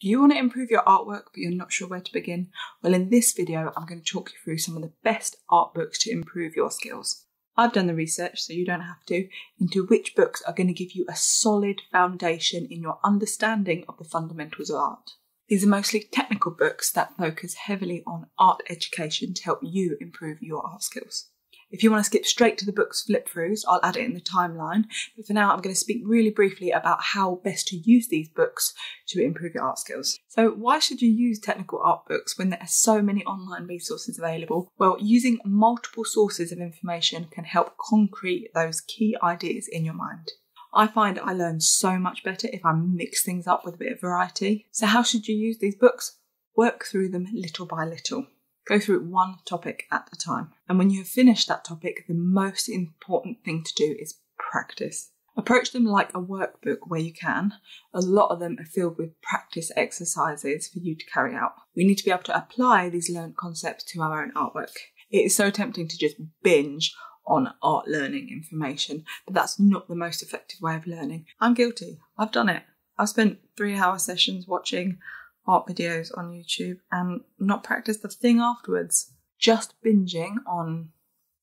Do you want to improve your artwork but you're not sure where to begin? Well, in this video, I'm going to talk you through some of the best art books to improve your skills. I've done the research, so you don't have to, into which books are going to give you a solid foundation in your understanding of the fundamentals of art. These are mostly technical books that focus heavily on art education to help you improve your art skills. If you want to skip straight to the book's flip throughs, I'll add it in the timeline. But for now, I'm going to speak really briefly about how best to use these books to improve your art skills. So, why should you use technical art books when there are so many online resources available? Well, using multiple sources of information can help concrete those key ideas in your mind. I find I learn so much better if I mix things up with a bit of variety. So, how should you use these books? Work through them little by little. Go through one topic at a time. And when you have finished that topic, the most important thing to do is practice. Approach them like a workbook where you can. A lot of them are filled with practice exercises for you to carry out. We need to be able to apply these learned concepts to our own artwork. It is so tempting to just binge on art learning information, but that's not the most effective way of learning. I'm guilty. I've done it. I've spent three hour sessions watching art videos on YouTube and not practice the thing afterwards. Just binging on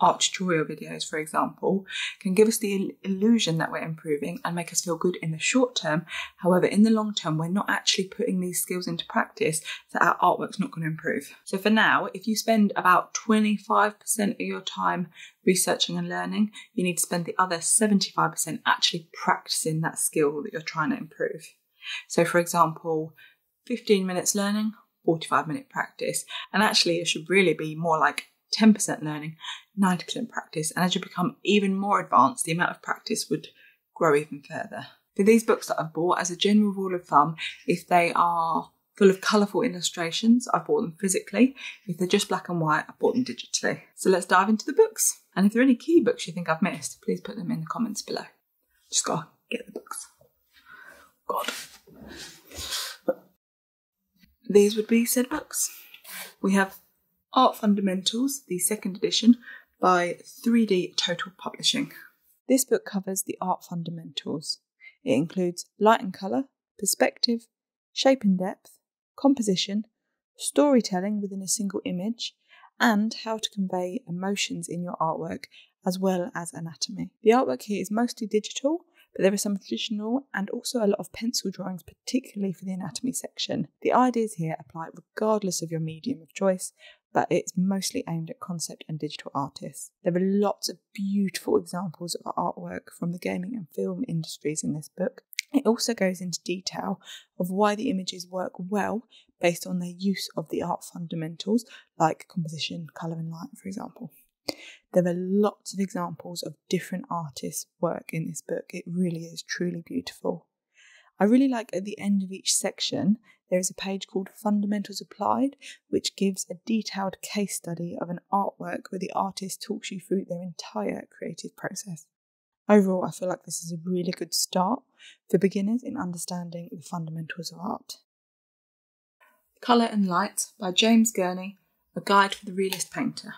art tutorial videos, for example, can give us the illusion that we're improving and make us feel good in the short term. However, in the long term, we're not actually putting these skills into practice, so our artwork's not going to improve. So, for now, if you spend about 25% of your time researching and learning, you need to spend the other 75% actually practicing that skill that you're trying to improve. So, for example, 15 minutes learning, 45 minute practice. And actually, it should really be more like 10% learning, 90% practice. And as you become even more advanced, the amount of practice would grow even further. For these books that I've bought, as a general rule of thumb, if they are full of colourful illustrations, I bought them physically. If they're just black and white, I bought them digitally. So let's dive into the books. And if there are any key books you think I've missed, please put them in the comments below. Just go get the books. God. These would be said books. We have Art Fundamentals, the second edition, by 3D Total Publishing. This book covers the art fundamentals. It includes light and colour, perspective, shape and depth, composition, storytelling within a single image, and how to convey emotions in your artwork, as well as anatomy. The artwork here is mostly digital, but there are some traditional and also a lot of pencil drawings, particularly for the anatomy section. The ideas here apply regardless of your medium of choice, but it's mostly aimed at concept and digital artists. There are lots of beautiful examples of artwork from the gaming and film industries in this book. It also goes into detail of why the images work well based on their use of the art fundamentals like composition, colour, and light, for example. There are lots of examples of different artists' work in this book. It really is truly beautiful. I really like at the end of each section, there is a page called Fundamentals Applied, which gives a detailed case study of an artwork where the artist talks you through their entire creative process. Overall, I feel like this is a really good start for beginners in understanding the fundamentals of art. Colour and Light by James Gurney, a guide for the realist painter.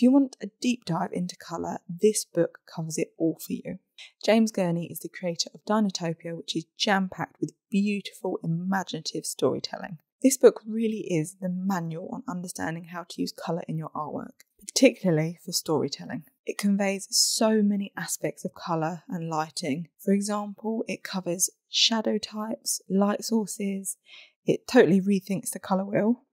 If you want a deep dive into colour, this book covers it all for you. James Gurney is the creator of Dinotopia, which is jam packed with beautiful, imaginative storytelling. This book really is the manual on understanding how to use colour in your artwork, particularly for storytelling. It conveys so many aspects of colour and lighting. For example, it covers shadow types, light sources, it totally rethinks the colour wheel,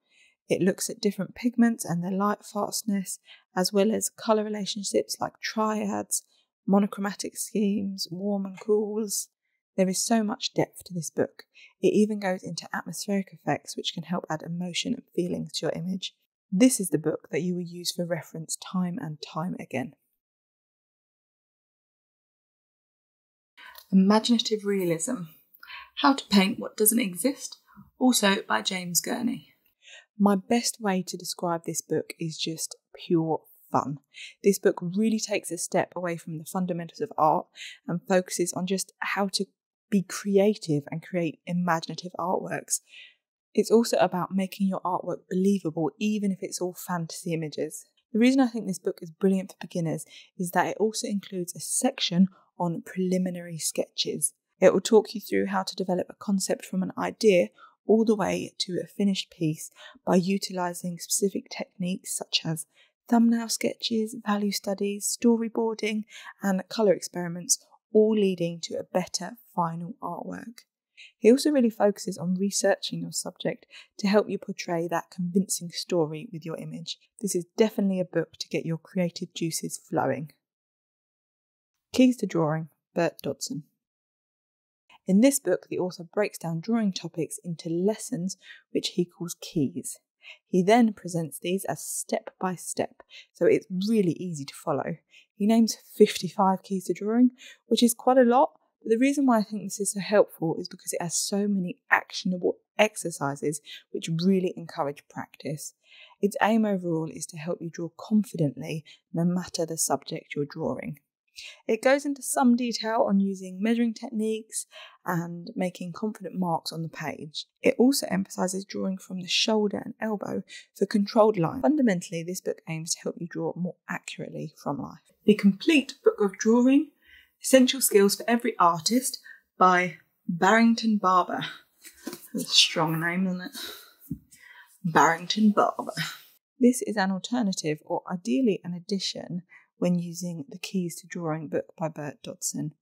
it looks at different pigments and their light fastness, as well as colour relationships like triads, monochromatic schemes, warm and cools. There is so much depth to this book. It even goes into atmospheric effects, which can help add emotion and feelings to your image. This is the book that you will use for reference time and time again. Imaginative Realism How to Paint What Doesn't Exist, also by James Gurney. My best way to describe this book is just pure fun. This book really takes a step away from the fundamentals of art and focuses on just how to be creative and create imaginative artworks. It's also about making your artwork believable, even if it's all fantasy images. The reason I think this book is brilliant for beginners is that it also includes a section on preliminary sketches. It will talk you through how to develop a concept from an idea all the way to a finished piece by utilising specific techniques such as thumbnail sketches, value studies, storyboarding, and colour experiments, all leading to a better final artwork. He also really focuses on researching your subject to help you portray that convincing story with your image. This is definitely a book to get your creative juices flowing. Keys to Drawing, Bert Dodson. In this book, the author breaks down drawing topics into lessons which he calls keys. He then presents these as step by step, so it's really easy to follow. He names 55 keys to drawing, which is quite a lot, but the reason why I think this is so helpful is because it has so many actionable exercises which really encourage practice. Its aim overall is to help you draw confidently no matter the subject you're drawing. It goes into some detail on using measuring techniques and making confident marks on the page. It also emphasises drawing from the shoulder and elbow for controlled lines. Fundamentally, this book aims to help you draw more accurately from life. The Complete Book of Drawing Essential Skills for Every Artist by Barrington Barber. That's a strong name, isn't it? Barrington Barber. This is an alternative, or ideally an addition, when using the Keys to Drawing book by Bert Dodson.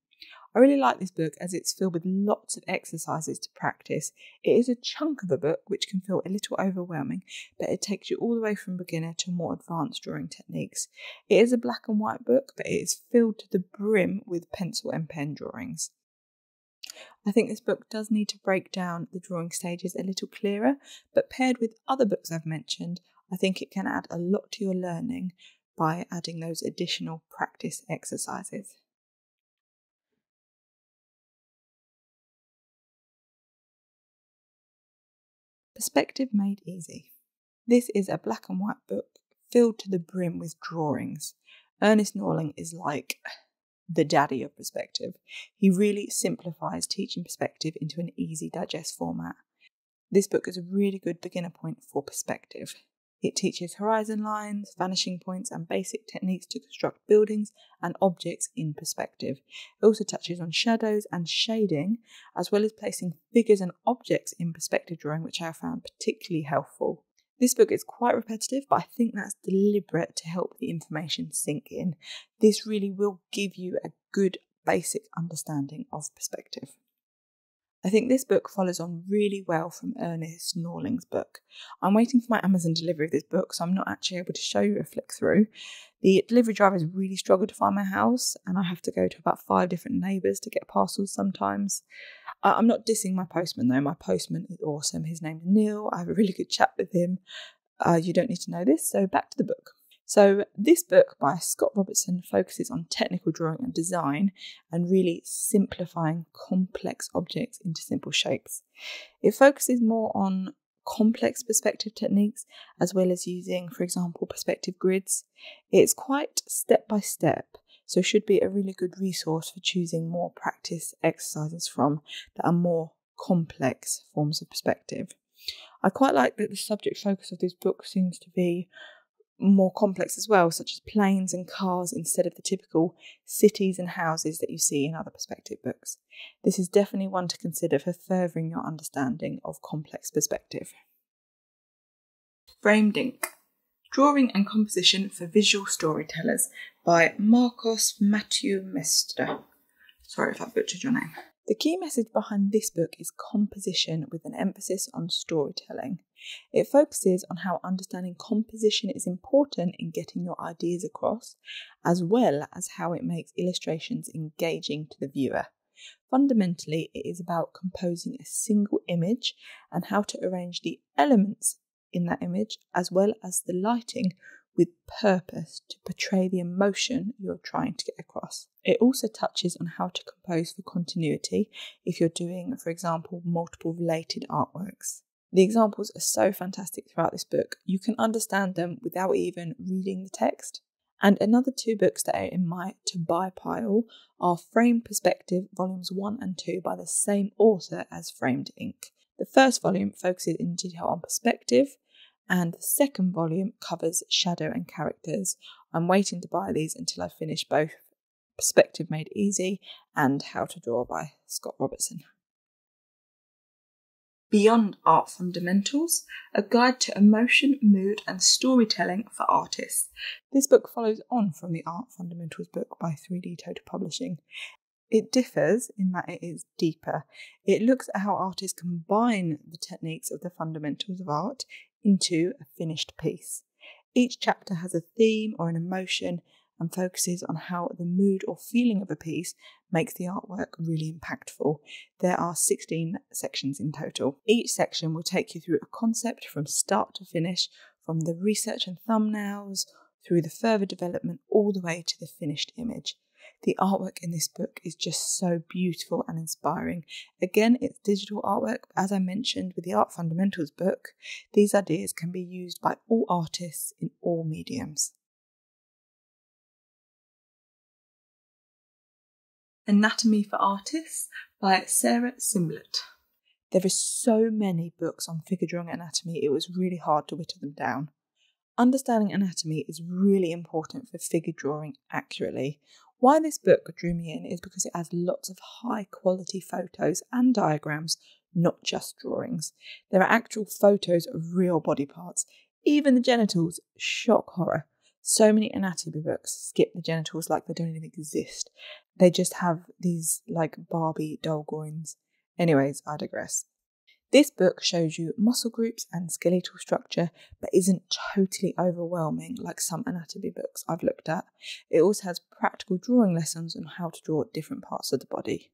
I really like this book as it's filled with lots of exercises to practice. It is a chunk of a book which can feel a little overwhelming, but it takes you all the way from beginner to more advanced drawing techniques. It is a black and white book, but it is filled to the brim with pencil and pen drawings. I think this book does need to break down the drawing stages a little clearer, but paired with other books I've mentioned, I think it can add a lot to your learning by adding those additional practice exercises. Perspective Made Easy. This is a black and white book filled to the brim with drawings. Ernest Norling is like the daddy of perspective. He really simplifies teaching perspective into an easy digest format. This book is a really good beginner point for perspective. It teaches horizon lines, vanishing points, and basic techniques to construct buildings and objects in perspective. It also touches on shadows and shading, as well as placing figures and objects in perspective drawing, which I found particularly helpful. This book is quite repetitive, but I think that's deliberate to help the information sink in. This really will give you a good basic understanding of perspective. I think this book follows on really well from Ernest Norling's book. I'm waiting for my Amazon delivery of this book, so I'm not actually able to show you a flick through. The delivery drivers really struggle to find my house, and I have to go to about five different neighbours to get parcels sometimes. I'm not dissing my postman though, my postman is awesome. His name's Neil, I have a really good chat with him. Uh, you don't need to know this, so back to the book. So, this book by Scott Robertson focuses on technical drawing and design and really simplifying complex objects into simple shapes. It focuses more on complex perspective techniques as well as using, for example, perspective grids. It's quite step by step, so should be a really good resource for choosing more practice exercises from that are more complex forms of perspective. I quite like that the subject focus of this book seems to be more complex as well, such as planes and cars instead of the typical cities and houses that you see in other perspective books. This is definitely one to consider for furthering your understanding of complex perspective. Framed Ink Drawing and Composition for Visual Storytellers by Marcos Matthew Mestre. Sorry if I butchered your name. The key message behind this book is composition with an emphasis on storytelling. It focuses on how understanding composition is important in getting your ideas across, as well as how it makes illustrations engaging to the viewer. Fundamentally, it is about composing a single image and how to arrange the elements in that image, as well as the lighting, with purpose to portray the emotion you're trying to get across. It also touches on how to compose for continuity if you're doing, for example, multiple related artworks. The examples are so fantastic throughout this book, you can understand them without even reading the text. And another two books that are in my to buy pile are Framed Perspective, volumes 1 and 2, by the same author as Framed Ink. The first volume focuses in detail on perspective, and the second volume covers shadow and characters. I'm waiting to buy these until I finish both Perspective Made Easy and How to Draw by Scott Robertson. Beyond Art Fundamentals, a guide to emotion, mood, and storytelling for artists. This book follows on from the Art Fundamentals book by 3D Total Publishing. It differs in that it is deeper. It looks at how artists combine the techniques of the fundamentals of art into a finished piece. Each chapter has a theme or an emotion and focuses on how the mood or feeling of a piece makes the artwork really impactful. There are 16 sections in total. Each section will take you through a concept from start to finish, from the research and thumbnails through the further development all the way to the finished image. The artwork in this book is just so beautiful and inspiring. Again, it's digital artwork, as I mentioned with the Art Fundamentals book, these ideas can be used by all artists in all mediums. Anatomy for Artists by Sarah Simblet. There are so many books on figure drawing anatomy, it was really hard to whittle them down. Understanding anatomy is really important for figure drawing accurately. Why this book drew me in is because it has lots of high quality photos and diagrams, not just drawings. There are actual photos of real body parts, even the genitals. Shock horror. So many anatomy books skip the genitals like they don't even exist. They just have these like Barbie doll groins. Anyways, I digress. This book shows you muscle groups and skeletal structure, but isn't totally overwhelming like some anatomy books I've looked at. It also has practical drawing lessons on how to draw different parts of the body.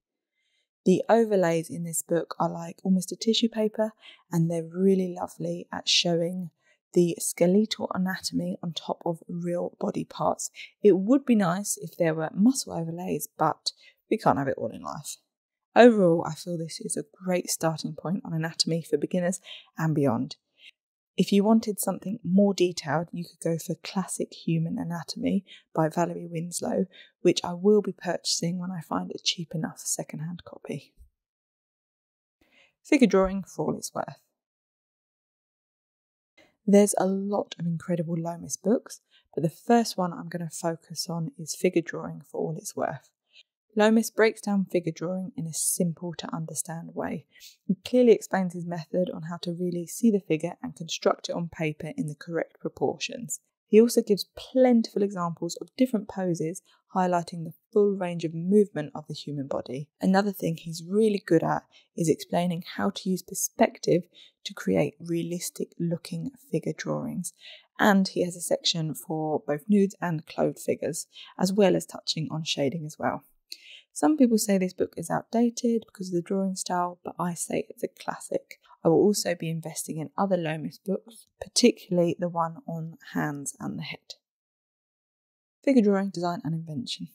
The overlays in this book are like almost a tissue paper, and they're really lovely at showing the skeletal anatomy on top of real body parts. It would be nice if there were muscle overlays, but we can't have it all in life. Overall, I feel this is a great starting point on anatomy for beginners and beyond. If you wanted something more detailed, you could go for Classic Human Anatomy by Valerie Winslow, which I will be purchasing when I find a cheap enough secondhand copy. Figure drawing for all it's worth. There's a lot of incredible Loomis books, but the first one I'm going to focus on is Figure Drawing for All It's Worth. Loomis breaks down figure drawing in a simple to understand way. He clearly explains his method on how to really see the figure and construct it on paper in the correct proportions. He also gives plentiful examples of different poses, highlighting the full range of movement of the human body. Another thing he's really good at is explaining how to use perspective to create realistic looking figure drawings. And he has a section for both nudes and clothed figures, as well as touching on shading as well. Some people say this book is outdated because of the drawing style, but I say it's a classic. I will also be investing in other Loomis books, particularly the one on hands and the head. Figure drawing, design, and invention.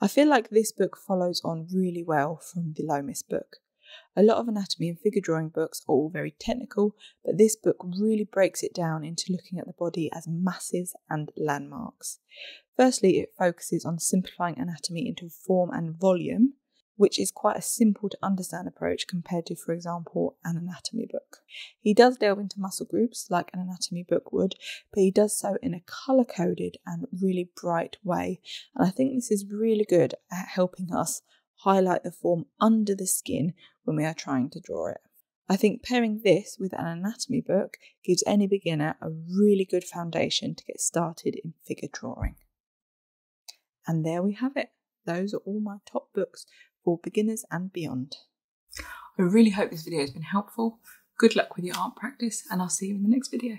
I feel like this book follows on really well from the Loomis book. A lot of anatomy and figure drawing books are all very technical, but this book really breaks it down into looking at the body as masses and landmarks. Firstly, it focuses on simplifying anatomy into form and volume, which is quite a simple to understand approach compared to, for example, an anatomy book. He does delve into muscle groups like an anatomy book would, but he does so in a colour coded and really bright way. And I think this is really good at helping us highlight the form under the skin when we are trying to draw it. I think pairing this with an anatomy book gives any beginner a really good foundation to get started in figure drawing. And there we have it. Those are all my top books for beginners and beyond. I really hope this video has been helpful. Good luck with your art practice and I'll see you in the next video.